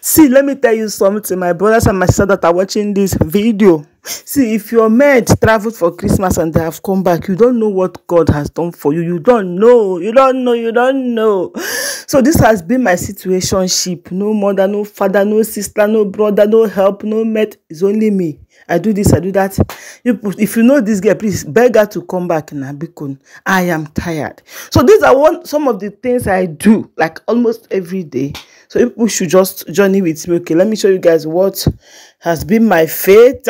See, let me tell you something, my brothers and my sisters that are watching this video. See, if your mate traveled for Christmas and they have come back, you don't know what God has done for you. You don't know. You don't know. You don't know. So this has been my situationship. No mother, no father, no sister, no brother, no help, no mate. It's only me. I do this, I do that. If you know this girl, please beg her to come back now because I am tired. So these are one some of the things I do like almost every day. So people should just journey with me. Okay, let me show you guys what has been my fate.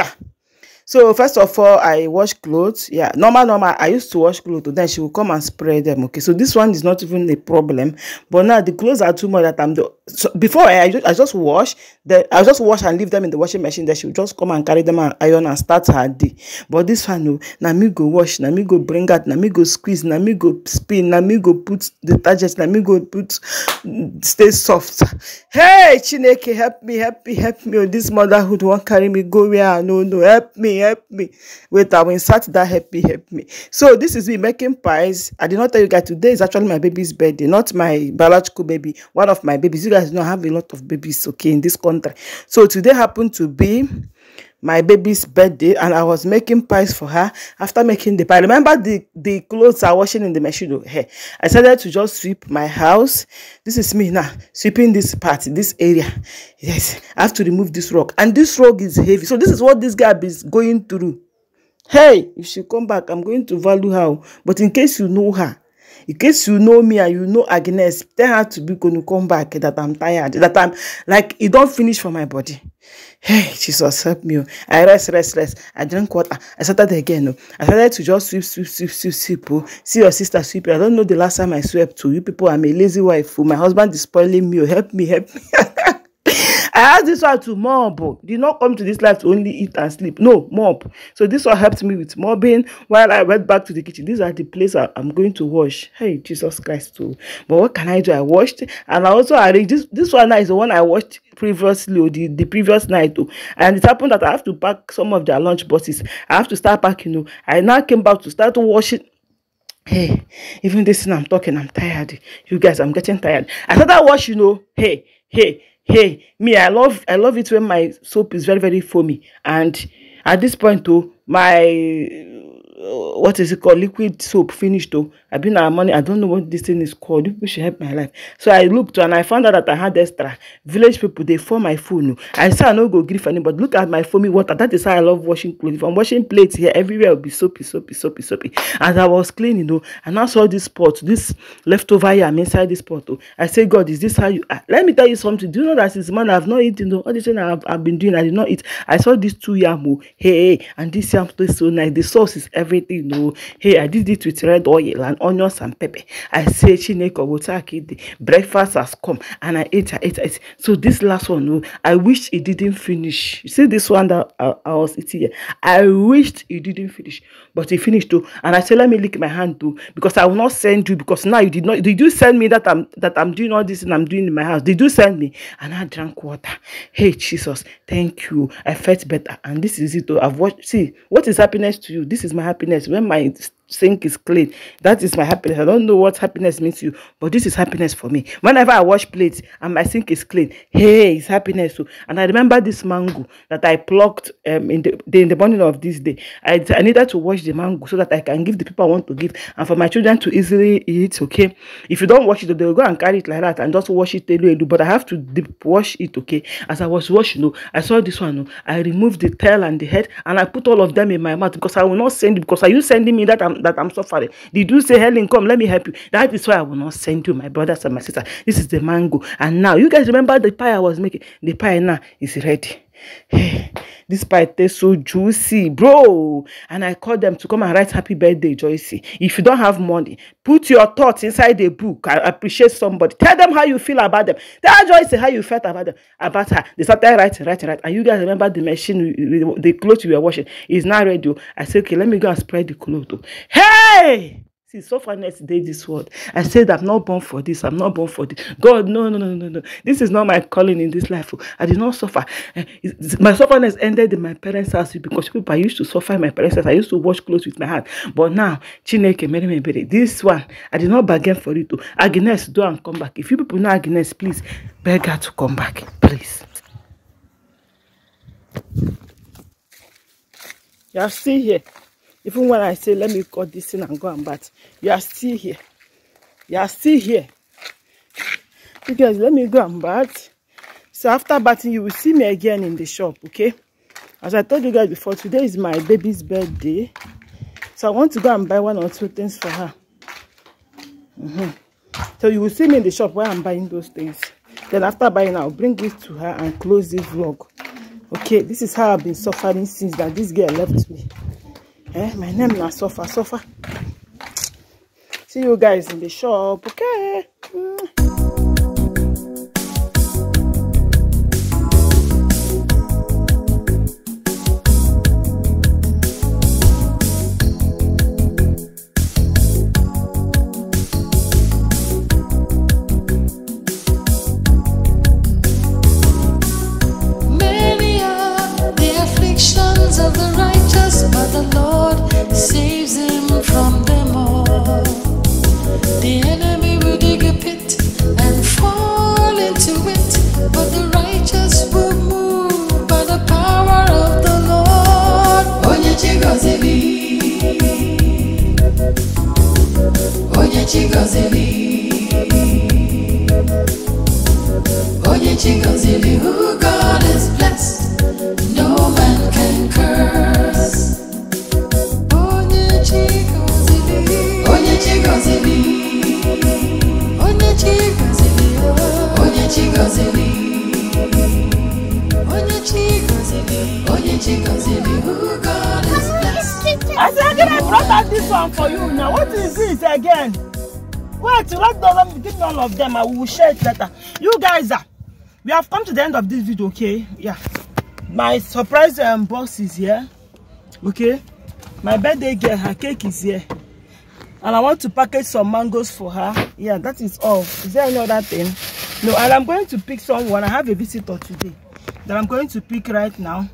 So first of all, I wash clothes. Yeah, normal, normal. I used to wash clothes. Then she will come and spray them. Okay, so this one is not even a problem. But now the clothes are too much that I'm the. So before I, I just, wash. Then I just wash and leave them in the washing machine. Then she will just come and carry them and iron and start her day. But this one, oh, no. Now me go wash. Now me go bring out. Now me go squeeze. Now me go spin. Now me go put the detergent. Now me go put mm, stay soft. Hey, Chineke, help me, help me, help me. Oh, this motherhood won't carry me go where ah, I know, no. Help me, help me. Wait, I will insert that help me, help me. So this is me making pies. I did not tell you guys today is actually my baby's birthday, not my biological baby. One of my babies. You guys know I have a lot of babies, okay, in this country. So today happened to be my baby's birthday and I was making pies for her after making the pie. Remember the, the clothes are washing in the machine here. I decided to just sweep my house. This is me now, sweeping this part, this area. Yes, I have to remove this rock. And this rock is heavy. So this is what this guy is going through. Hey, if she come back, I'm going to value her. But in case you know her, in case you know me and you know Agnes, tell her to be going to come back that I'm tired, that I'm like, it don't finish for my body. Hey, Jesus, help me. Oh. I rest, rest, rest. I drink water. I started again. Oh. I started to just sweep, sweep, sweep, sweep, sweep. Oh. See your sister sweep. I don't know the last time I swept to you people. I'm a lazy wife. Oh. My husband is spoiling me. Oh. Help me, help me. I asked this one to mob. Did not come to this life to only eat and sleep. No, mob. So this one helped me with mobbing while I went back to the kitchen. These are the places I'm going to wash. Hey, Jesus Christ too. But what can I do? I washed and I also arranged this. This one is the one I washed previously or the, the previous night. Oh. And it happened that I have to pack some of their lunch boxes. I have to start packing. You know. I now came back to start washing hey even this thing i'm talking i'm tired you guys i'm getting tired i started wash you oh. know hey hey hey me i love i love it when my soap is very very foamy. And at this point too my uh, what is it called? Liquid soap finished though. I've been our money. I don't know what this thing is called. You should help my life. So i looked and i found out that i had extra. Village people they form my phone i say i no go gree for anybody. Look at my foamy water. That is how i love washing clothes. If i'm washing plates here everywhere will be soapy soapy soapy soapy. As i was cleaning though and i saw this pot this leftover here inside this pot oh i say god is this how you ah let me tell you something. Do you know that since man i've not eaten though all this thing i've, I've been doing i did not eat. I saw these two yam oh hey, hey and this yam tastes so nice. The sauce is everything oh hey i did it with red oil and onions and pepper. I say chineke owotakide breakfast has come and i ate i ate i ate. So this last one oh i wish it didn't finish. You see this one that i, I was eating here? I wished it didn't finish but it finished too and i say let me lick my hand too because i will not send you because now you did not did you send me that i'm that i'm doing all this and i'm doing in my house? Did you send me? And i drank water. Hey jesus thank you. I felt better. And this is it oh i've watched see what is happiness to you? This is my happiness when my sink is clean. That is my happiness. I don't know what happiness means to you but this is happiness for me. Whenever i wash plates and my sink is clean hey it's happiness too. And i remember this mango that i plucked um in the, in the morning of this day. I i needed to wash the mango so that i can give the people i want to give and for my children to easily eat okay? If you don't wash it they will go and carry it like that and just wash it but i have to deep wash it okay? As i was washing oh i saw this one oh. I removed the tail and the head and i put all of them in my mouth because i will not send it because are you sending me that i'm that i'm suffering. Did you say helen come let me help you? That is why i will not send you my brothers and my sisters. This is the mango. And now you guys remember the pie i was making? The pie now is ready this pie tastes so juicy, bro. And I called them to come and write happy birthday, Joycey. If you don't have money, put your thoughts inside a book. I appreciate somebody. Tell them how you feel about them. Tell Joycey how you felt about them, about her. They started writing, writing, writing. And you guys remember the machine, the clothes you were washing is now ready. Oh. I said, okay, let me go and spread the clothes. Oh. Hey! See, sufferness dey this world. I said I'm not born for this. I'm not born for this. God, no, no, no, no, no. This is not my calling in this life. oh. I did not suffer. Eh, My sufferness ended in my parents' house because people I used to suffer in my parents' house. I used to wash clothes with my hand. But now, Chineke me ebere. This one, I did not bargain for it. oh. Agnes, do and come back. If you people know Agnes, please beg her to come back. Please. You are still here. Even when I say, let me cut this thing and go and bath, you are still here. You are still here. Guys, let me go and bath. So after bathing, you will see me again in the shop, okay? As I told you guys before, today is my baby's birthday. So I want to go and buy one or two things for her. Mhm. So you will see me in the shop where I'm buying those things. Then after buying, I'll bring it to her and close this vlog. Okay, this is how I've been suffering since that this girl left me. Eh, my name na Sofa Sofa. See you guys in the shop, okay? Mm. Onye chigozeli. Onye chigozili, who God is blessed, no man can curse. Onye chigozili, Onye chigozili, Onye chigozili, oh. Onye chigozili, Onye chigozili, Onye chigozili, who God is blessed. I said I brought out this one for you now. What is this again? Wait, let them give me all of them. I will share it later. You guys are. We have come to the end of this video, okay? Yeah. My surprise um, box is here. Okay? My birthday girl, her cake is here. And I want to package some mangoes for her. Yeah, that is all. Is there any other thing? No, and I'm going to pick someone. I have a visitor today that I'm going to pick right now.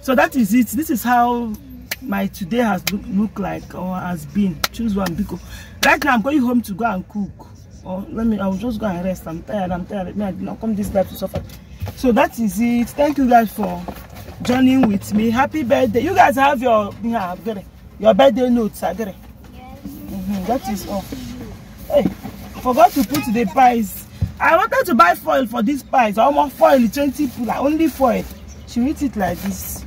So that is it. This is how my today has look, look like or has been. Choose one because right now I'm going home to go and cook. Or let me, I will just go and rest. I'm tired. I'm tired. Me, I did not come this life to suffer. So that is it. Thank you guys for joining with me. Happy birthday. You guys have your yeah, your birthday notes. Agree. Mhm, that is all. Hey, forgot to put the pies. I wanted to buy foil for this pies. I almost foil 20 pula, only foil. She eat it like this.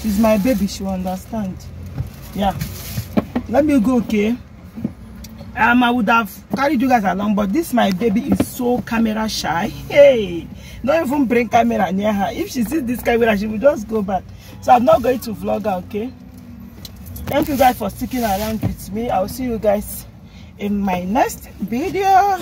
She's my baby, she will understand. Yeah. Let me go, okay? Um, I would have carried you guys along, but this my baby is so camera shy. Hey, don't even bring camera near her. If she sees this camera, she will just go back. So I'm not going to vlog her, okay? Thank you guys for sticking around with me. I'll see you guys in my next video.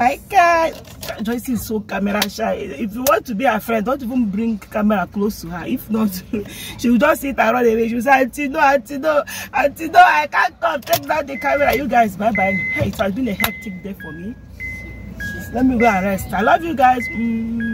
Bye guys. Joyce is so camera shy. If you want to be her friend, don't even bring camera close to her. If not, she will just sit around the way. She will say, Auntie, no, Auntie, no, Auntie, no, I can't come. Take down the camera. You guys, bye bye. Hey, it has been a hectic day for me. Let me go and rest. I love you guys. Mm.